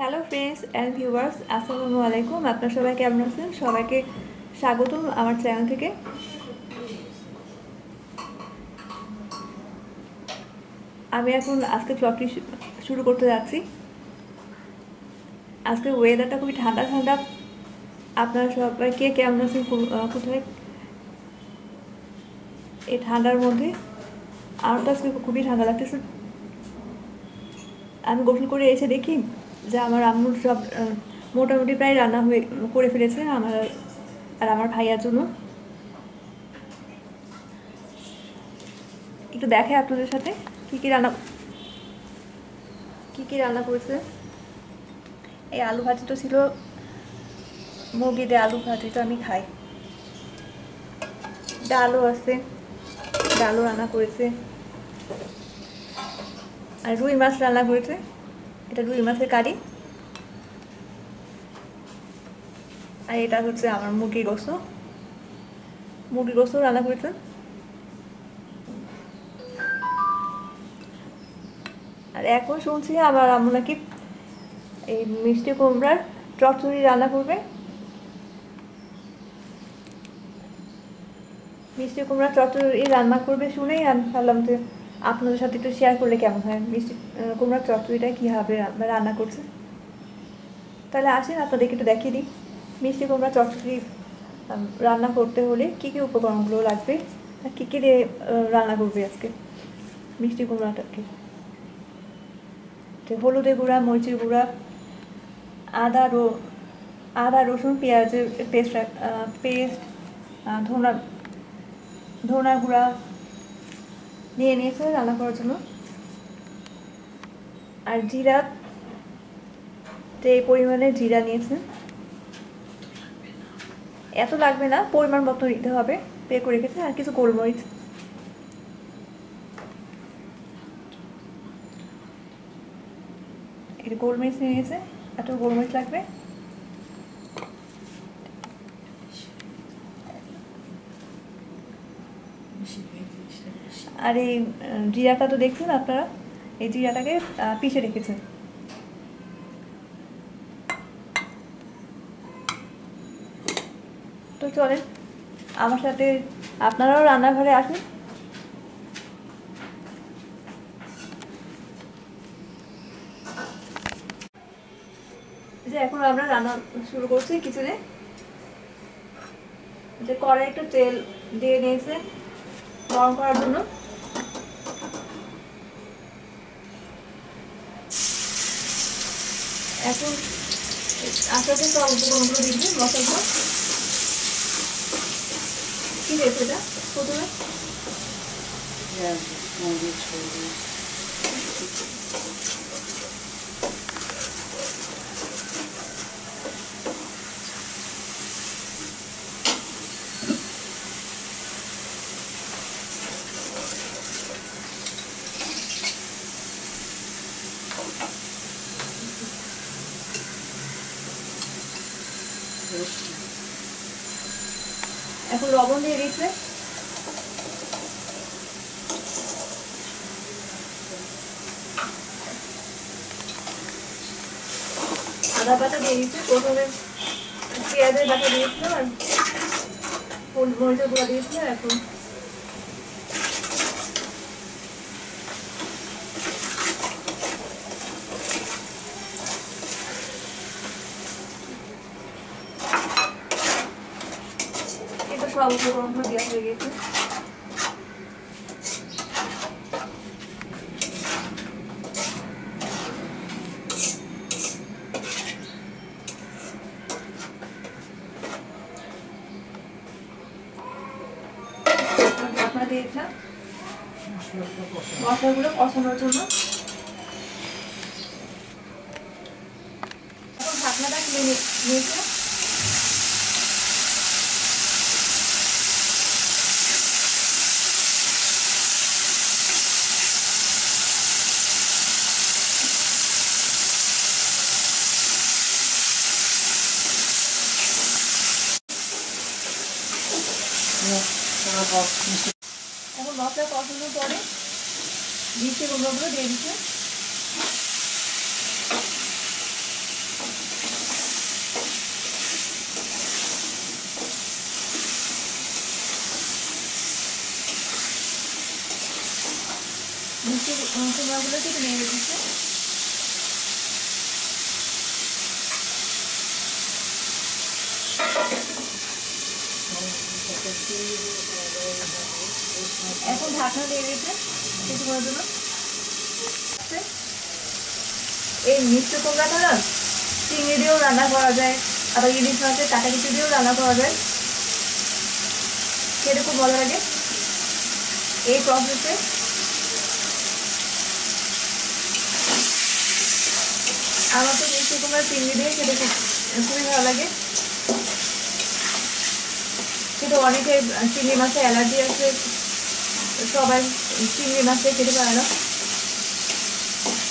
Hello friends and viewers আসসালামু আলাইকুম আপনার সবাই কেমন আছেন? সবাইকে স্বাগতম আমার চ্যানেল থেকে। আমি এখন আজকে ব্লগটি শুরু করতে যাচ্ছি। আজকে ওয়েদারটা খুবই ঠান্ডা ঠান্ডা। আপনারা সবাই কে কেমন আছেন? কোথায়? এই ঠান্ডার মধ্যে। আমার তো আজকে খুবই ঠান্ডা লাগতেছে। আমি গোসল করে এসে দেখি যে আমার আম্মুর সব মোটামুটি প্রায় রান্না হয়ে, করে ফেলেছে আমার আর আমার ভাইয়ার জন্য। একটু দেখে আপনাদের সাথে কী কী রান্না, কী কী রান্না করেছে। এই আলু ভাজিটা ছিল মুরগি দিয়ে আলু ভাজিটা আমি খাই। ডালও আছে, ডালও রান্না করেছে। আর রুই মাছ রান্না করেছে। এটা রুই মাছের কারি। আর এটা হচ্ছে আমার মুরগির গোস্ত। মুরগির গোস্ত রান্না করেছে আর এখন শুনছি আমার আম্মু নাকি এই মিষ্টি কুমড়ার চচ্চড়ি রান্না করবে। মিষ্টি কুমড়া চচ্চড়ি রান্না করবে শুনেই আমি ভাবলাম যে আপনাদের সাথে একটু শেয়ার করলে কেমন হয়? মিষ্টি কুমড়ার চচ্চড়িটা কীভাবে রান্না করছে? তাহলে আসেন, আপনাদেরকে একটু দেখিয়ে দিই। মিষ্টি, কুমড়া, চচ্চড়ি রান্না করতে হলে কী কী উপকরণগুলো লাগবে? আর কী কী দিয়ে রান্না করবে আজকে মিষ্টি, কুমড়াটাকে? যে হলুদের গুঁড়া, মরিচের গুঁড়া, আদা রো, আদা, রসুন, পেঁয়াজের পেস্ট পেস্ট ধনা ধনা গুঁড়া নিয়ে নিয়েছে রান্না করার জন্য। আর জিরা যে পরিমাণে জিরা নিয়েছে। এত লাগবে না, পরিমাণ মতো নিতে হবে। পে করে রেখেছে, আর কিছু গোলমরিচ। এটা গোলমরিচ নিয়ে নিয়েছে, এত গোলমরিচ লাগবে। আর এই জিরাটা তো দেখছেন আপনারা? এই জিরাটাকে পিষে রেখেছেন। তো চলেন, আমার সাথে আপনারাও রান্নাঘরে আসুন। যে এখন আমরা রান্না শুরু করছি কিচেনে। যে কড়াই একটু তেল দিয়ে নিয়েছে, গরম করার জন্য। এখন আস্তে সব উপকরণগুলো দিয়ে দিই মশলাগুলো কি দিয়েছে এটা? প্রথমে? মরিচ লবণ দিয়ে দিচ্ছে আদা পাতা দিয়ে দিচ্ছে প্রথমে পেঁয়াজের বাটা দিয়েছিলাম আর মরিচের গুঁড়া দিয়েছিলাম, এখন এটা সব উপকরণগুলো দেওয়া হয়ে গেছে দিয়ে দিলাম মশলাগুলো কষানোর জন্য ঢাকনাটা নিয়েছে এখন মশলা কষানোর পরে দিচ্ছে কুমড়োগুলো দিয়ে দিচ্ছে মিষ্টি কুমড়োগুলো থেকে নিয়ে দিচ্ছে। এখন ঢাকনা দিয়ে দিয়েছে কিছুক্ষণের জন্য এই মিষ্টি কুমড়াটা না, চিংড়ি দিয়েও রান্না করা যায়, আবার ইলিশ মাছের কাটা কিছু দিয়েও রান্না করা যায়। খেতে খুব ভালো লাগে। এই প্রসেসে আমার তো মিষ্টি কুমড়া চিংড়ি দিয়ে খেতে খুব খুবই ভালো লাগে। কিন্তু অনেকে চিংড়ি মাছে অ্যালার্জি আছে, সবাই চিংড়ি মাছে খেতে পারে না।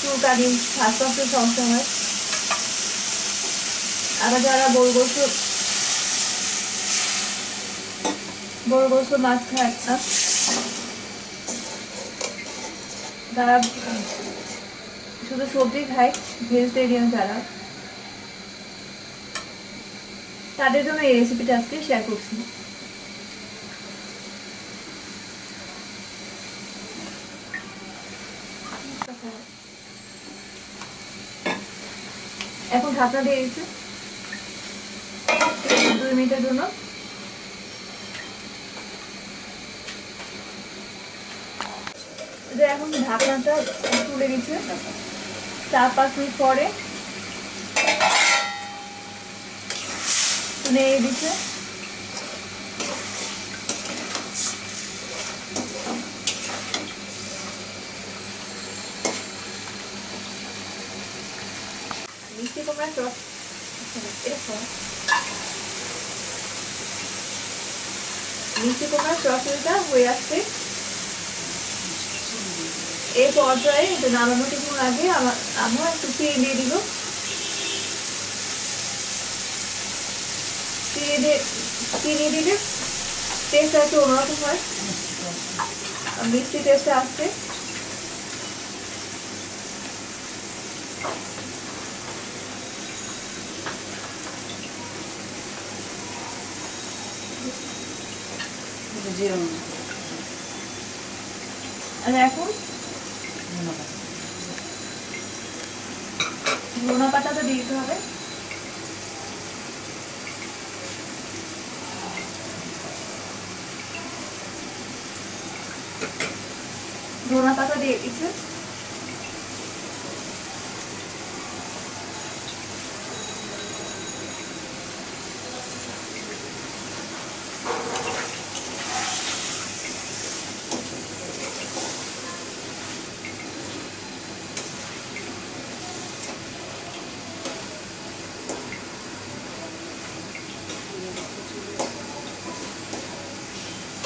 চুলকানি শ্বাসকষ্টের সমস্যা হয়। আবার যারা বড় গোস্ত মাছ খায় না। তারা শুধু সবজি খায় ভেজিটেরিয়ান যারা। তাদের জন্য এই রেসিপিটা আজকে শেয়ার করছি। এখন ঢাকনা দিয়ে দিচ্ছি। দুই মিনিটের জন্য। এখন ঢাকনাটা তুলে দিচ্ছে চার পাঁচ মিনিট পরে। তুলে দিচ্ছে। চপ এটা খাও। মিষ্টি হয়ে আসছে এই পর্যায়ে এটা নামানো কিছুক্ষণ আগে আমার একটু চিনি দিয়ে দিল চিনি দিয়ে চিনি দিলে টেস্টটা একটু অন্যরকম হয় মিষ্টি টেস্টটা আসছে এটা জিরো আর এখন? ধনা পাতাটা দিয়ে দিতে হবে। ধনা পাতা দিয়ে দিচ্ছে।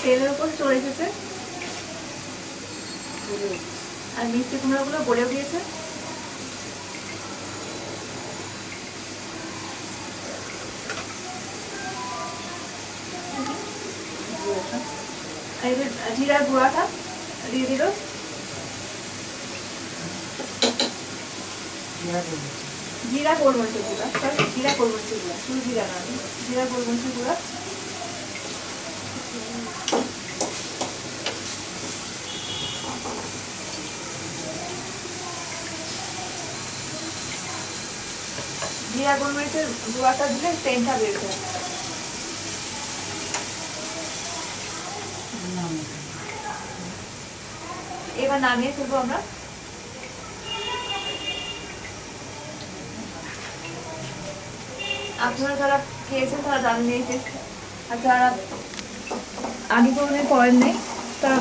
তেলের উপর চলে এসেছে। আর মিষ্টি কুমড়াগুলো আর এবার জিরার গুঁড়াটা দিয়ে দিল। জিরা গোলমরিচের গুঁড়া জিরা গোলমরিচের গুঁড়া, শুধু জিরা না, জিরা গোলমরিচের গুঁড়া। দিলে বের হয় এবার নামিয়ে ফেলব আমরা। আপনারা যারা খেয়েছেন, তারা জানেন আর যারা আগে কোনোদিন করেন নেই তারা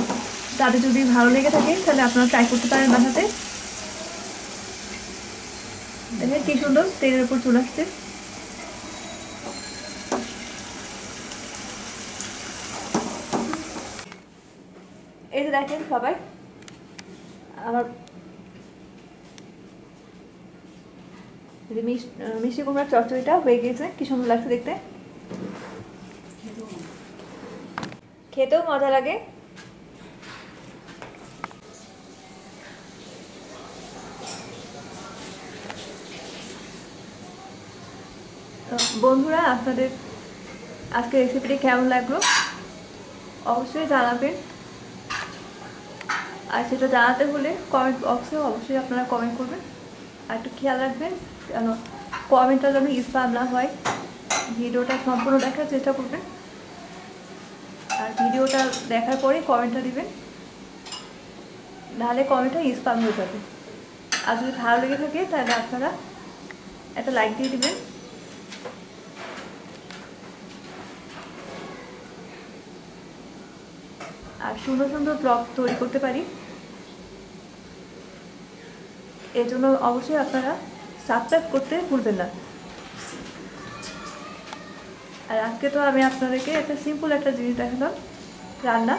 তাদের যদি ভালো লেগে থাকে, তাহলে আপনারা ট্রাই করতে পারেন বাসাতে। দেখেন কি সুন্দর, তেলের উপর চলে আসছে। এই যে দেখেন সবাই, আমার মিষ্টি কুমড়ার চচ্চড়িটা হয়ে গিয়েছে, কি সুন্দর লাগছে দেখতে। খেতেও মজা লাগে। তো বন্ধুরা, আপনাদের আজকে রেসিপিটি কেমন লাগল? অবশ্যই জানাবেন। আর সেটা জানাতে হলে কমেন্ট বক্সে অবশ্যই আপনারা কমেন্ট করবেন। আর একটু খেয়াল রাখবেন কেন কমেন্টটা যেন স্পাম না হয়। ভিডিওটা সম্পূর্ণ দেখার চেষ্টা করবেন। আর ভিডিওটা দেখার পরে কমেন্টটা দিবেন। নাহলে কমেন্টটা স্পাম হয়ে যাবে। আর যদি ভালো লেগে থাকে, তাহলে আপনারা একটা লাইক দিয়ে দিবেন। আর সুন্দর সুন্দর ব্লগ তৈরি করতে পারি। এর জন্য অবশ্যই আপনারা সাবস্ক্রাইব করতে ভুলবেন না। আর আজকে তো আমি আপনাদেরকে একটা সিম্পল একটা জিনিস দেখালাম, রান্না।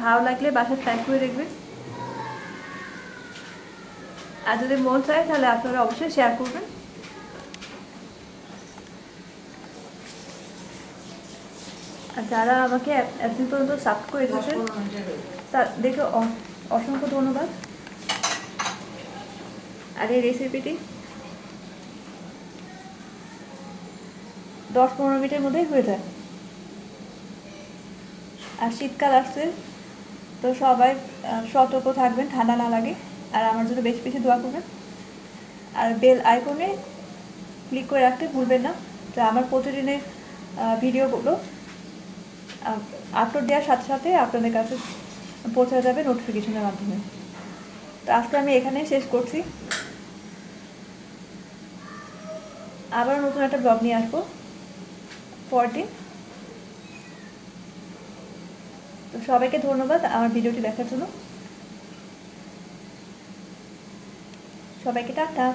ভালো লাগলে বাসায় ট্রাই করে দেখবেন। আর যদি মন চায় তাহলে আপনারা অবশ্যই শেয়ার করবেন। আর যারা আমাকে এত- এতদিন পর্যন্ত সাবস্ক্রাইব করে এসেছেন দেখে অসংখ্য ধন্যবাদ। আর এই রেসিপিটি দশ পনেরো মিনিটের মধ্যেই হয়ে যায়। আর শীতকাল আসছে, তো সবাই সতর্ক থাকবেন, ঠান্ডা না লাগে। আর আমার জন্য বেশি বেশি দোয়া করবেন। আর বেল আইকনে ক্লিক করে রাখতে ভুলবেন না। তো আমার প্রতিদিনের ভিডিওগুলো আপলোড দেওয়ার সাথে সাথে আপনাদের কাছে পৌঁছে যাবে নোটিফিকেশনের মাধ্যমে। তো আজকে আমি এখানেই শেষ করছি। আবার নতুন একটা ব্লগ নিয়ে আসব পরের দিন তো সবাইকে ধন্যবাদ আমার ভিডিওটি দেখার জন্য। সবাইকে টাটা।